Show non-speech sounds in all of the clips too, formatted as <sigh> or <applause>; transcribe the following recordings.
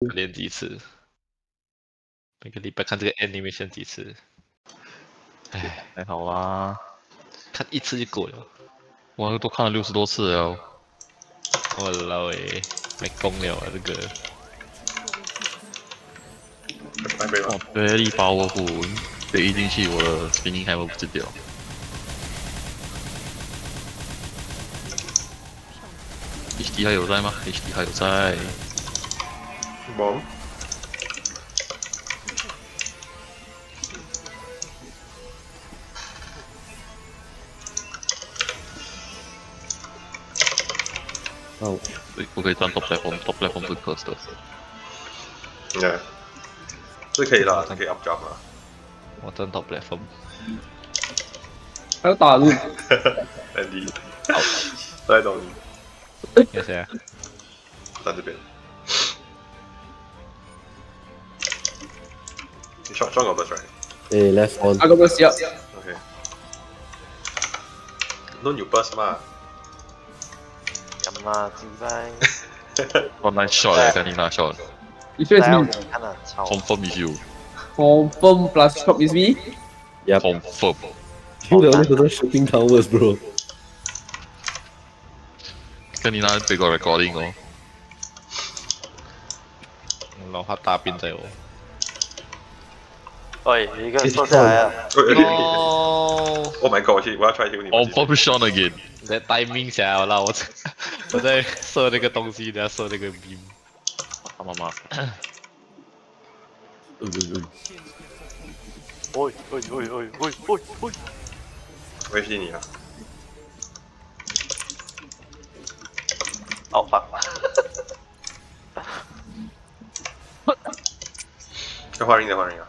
练几次，每个礼拜看这个 animation 几次，哎，还好啦，看一次就够了。我都看了六十多次了。我老诶，没功了啊这个。哇，对，一把我虎被一进去，我的兵营还会不知掉。HD 还有在吗？HD 还有在。Oh，我可以站 top platform，top platform 是 curse 的。Yeah，这可以啦，这可以 up jump 啦。我站 top platform。还有打路，Andy，好，在等你，有谁啊？在这边。你 shot shot 我 burst right？ Eh, left on. 阿哥哥siap。 OK。都有 burst 嘛？咁啦，自拜。 <laughs> One nice shot 嚟，跟你拿 shot。 You sure it's 来我 me? 看了，操！ Confirm is you. Confirm plus shop is me? Yep. Confirm. You the only person shooting towers, bro. 跟你拿俾个 recording 我。然后他大兵 哎，一个错杀啊！Oh my god，我要穿这你。On formation again。那 timing 了？我！我在射那个东西，等下射那个兵好妈。他妈吗？嗯嗯嗯。喂喂喂喂喂喂喂！微信你啊？好棒！哈哈哈！我操！这画声，那啊！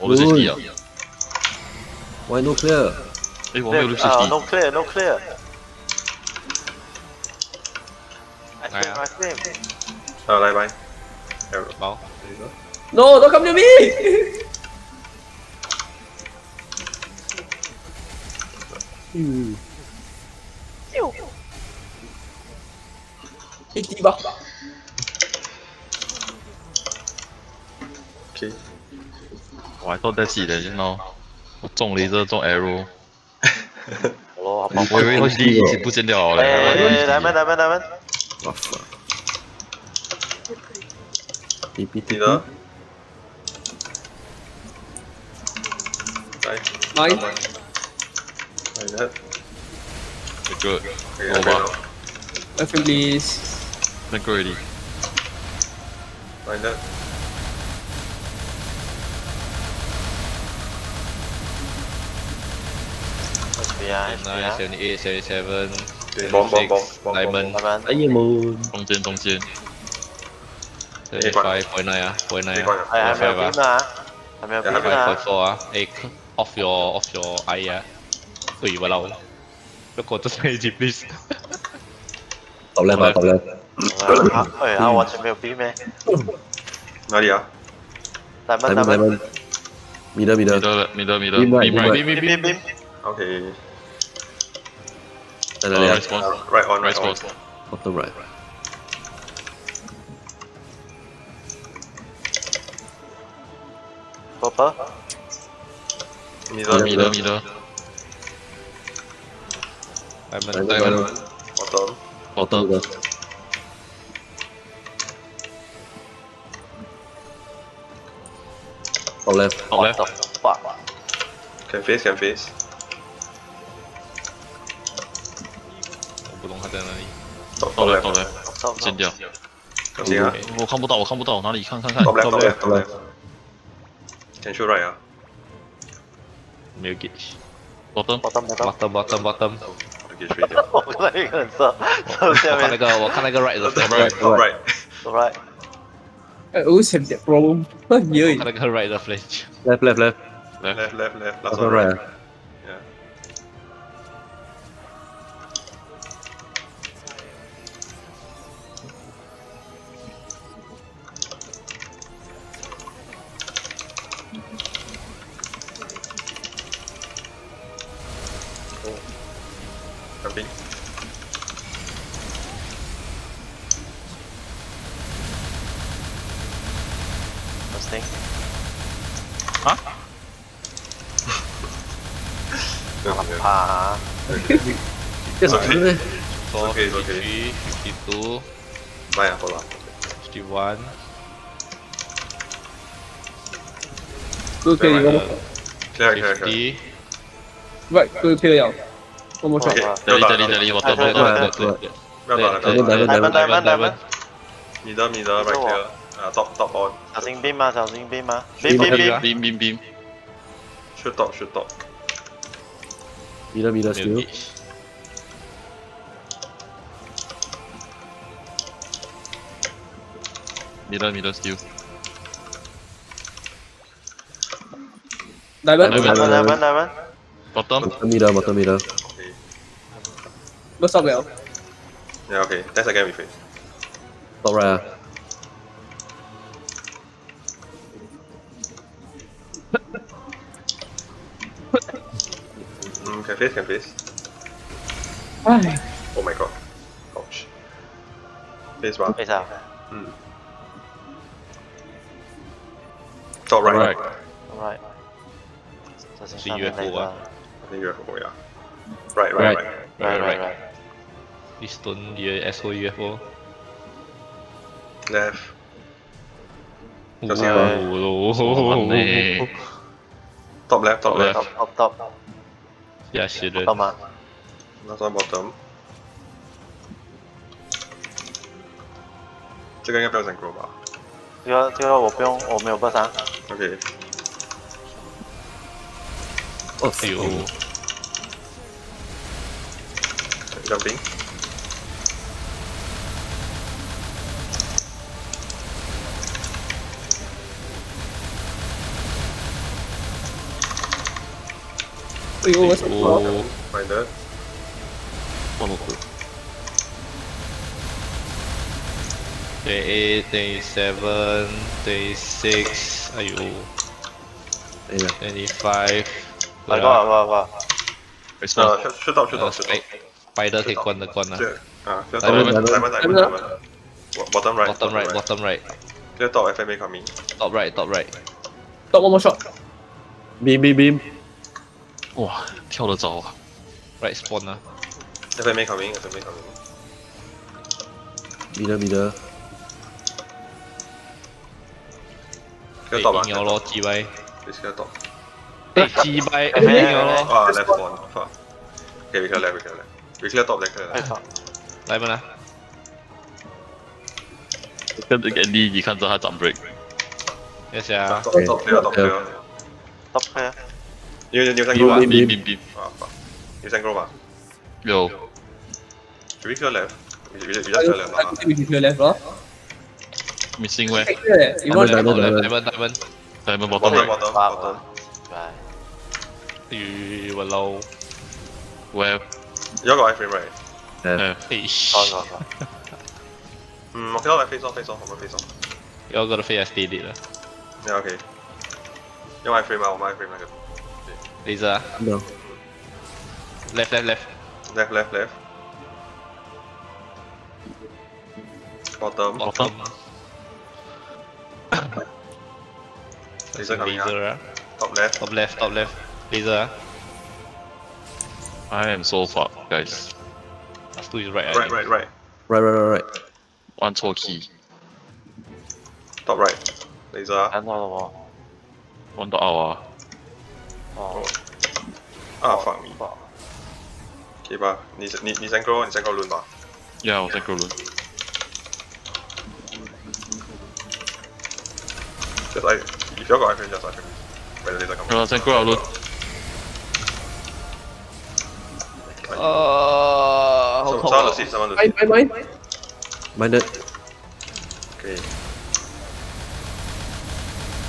All is it here? Why no clear? Hey, why no safety? Uh, no clear, no clear. I claim, I claim. Oh, bye bye. There we. No, don't come near me! <laughs> Ew. Ew. Hit the Okay. 还在洗眼睛哦，我中了一只中 L，哈哈，<laughs> 好咯，我我第一一直不进掉嘞，来来来来来，麻烦，BP T 了，来来来来来，good，over，OK please，来过一点，来。yeah, nine, yeah. 78, 77, 76, bomb, bomb, bomb, diamond. Ấy như mù. Không chuyên, không chuyên. Thế phải phải này phải phải phải. Phải off your off your eye à. Tùy vào lâu. Nó có tất cả gì please. Tàu lên vào, tàu lên. Ôi, ao watch mèo bí mẹ. Nói đi à. Diamond, diamond. Middle, middle. Middle, middle, middle. Beam, beam, beam, beam. Okay. Oh, right, spawn. Uh, right on, right, right on. spawn. Up the right. Proper? Middle, middle, middle. Diamond, diamond. diamond. Bottom. Bottom. Bottom. Out left. Out left. What left. fuck? Can face, can face. 我不懂他在哪里， Top top left left。 top left 走剪掉。不行啊。我看不到我看不到哪里看看看 Top left, top left, top left. left。Can shoot <laughs> right 啊。没有 gauge。 bottom bottom bottom。 bottom bottom bottom， 给吹掉。我看到一个人射射下面我看那个我看那个 right 的 Top flange， right, top right. ，right， I always have that problem. 哎耶我看那个 right 的 flange。 left left left Left, left, left. Last last one one right. Okay. What's the Huh? it's okay. It's okay. Okay. 52. Bye, hold on. 51. Okay, you got. Clear, clear, clear. Right, go clear out. 了。One more shot. Okay. 这里这里这里，我 I 等 heard 我 that. 等。不要打了，不要 diamond 打了。 diamond diamond diamond diamond diamond， middle, middle, right clear. 啊，top, top on. 小心兵吗？小心兵吗？兵兵兵，冰冰冰， Shoot top, shoot top. middle middle 没有 still gauge。 middle middle still， Diamond. Diamond. diamond diamond diamond， bottom bottom middle bottom middle What's up, well. Yeah, okay. That's again with face. Stop right. mm, can face, can face. Why? Oh my god. Ouch. Face one. Face out. Mm. Top right. Alright. Alright. Right. See UFO one. I think UFO, yeah. Right, right, right. Right, right, right. right. right. Please don't be a asshole UFO. Left. 小心啊哦，呢， Top left, top Top left. left. top top top，吓死人到！吗？ Last one bottom. 这个应该不要 synchro 吧这个这个我不用，我没有爆伤。 ？OK，哦哎呦， jumping。哎 Uy, oh, what's up? Oh. Find that. Day more quick. 28, 27, 26, are you? Yeah. 25. Lại qua, qua, qua. Spider thì quần là quần à. À, shoot up, bên, lại bên, lại. Bottom right, bottom right, bottom right. Shoot up, FMA coming. Top right, top right. Top one more shot. Beam, beam, beam. 哇，跳得早啊！Red Spawn 啊，这边没卡明，这边没卡明。彼得，彼得，给他躲吧。有咯，击败。给他躲。被击败，有咯。<laughs> 啊，Left Spawn，Spawn。别给他来，别给他来，别给他躲，别来。来来。跟跟 Andy 一看着他涨 Break。Yes 呀。Top 呀，Top 呀，Top 呀。top 开啊，要要要 synchro 要吧？冰冰冰，啊，fuck. 要 synchro 吧有 Should we clear left? We we just we 哎 just 呦 clear left ，I 吧 think we can clear left 咯。 missing way， Yeah, you want Diamond, Diamond, diamond. diamond, diamond， diamond bottom Bottom, right， bottom, 八 bottom. 来，与我捞， where， You all got iframe right? 诶诶，诶，讲讲讲，嗯，我 clear left face off, face off, 我们 face off. 有个都飞 S D 啲啦 Yeah, okay. 因为 iframe 啊，我们 iframe 那个。 Laser. No. Left, left, left. Left, left, left. Bottom. Bottom. <coughs> laser laser, Top left. Top left, top left. Laser. I am so fucked, guys. Let's do it right. Right, right, right. Right, right, right, right. One tour key. Top right. Laser. Another one. One dot hour. 按到 out 啊，哦，啊，fuck me. 可以吧？你你你 synchro，你 synchro 轮吧。呀，我在哥伦， Just I, if you got iframe, just iframe. When the laser 有 coming. 啦，在哥伦， I 呃，好 Some- 痛 Someone to 啊 see, someone to Mine, see. mine, mine. Minded. Okay.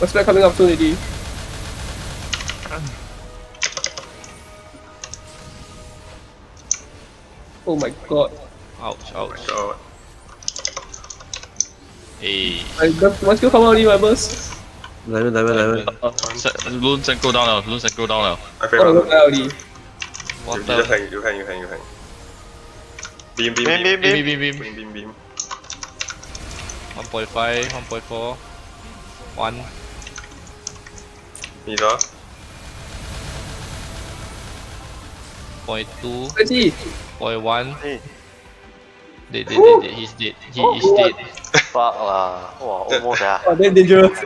My spell coming up soon already. Oh my god. Ouch, ouch. Oh Hey. I got one skill come out already, my burst. Diamond, diamond, diamond. diamond. Loon and go down now, Loon and go down now. I failed. Oh, go. What you, the? You hang, you hang, you hang, you hang. Beam, beam, beam, beam, beam, beam, beam, beam, beam, beam. 1.5, 1.4, 1. Neither. 0.2. Oi one. Dead, dead, dead, dead. He's dead. He oh, is God. dead. Fuck lah. Wah, almost ah. <laughs> Oh, then dangerous.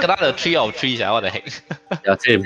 Kena the three of three, what the heck? Yeah, same.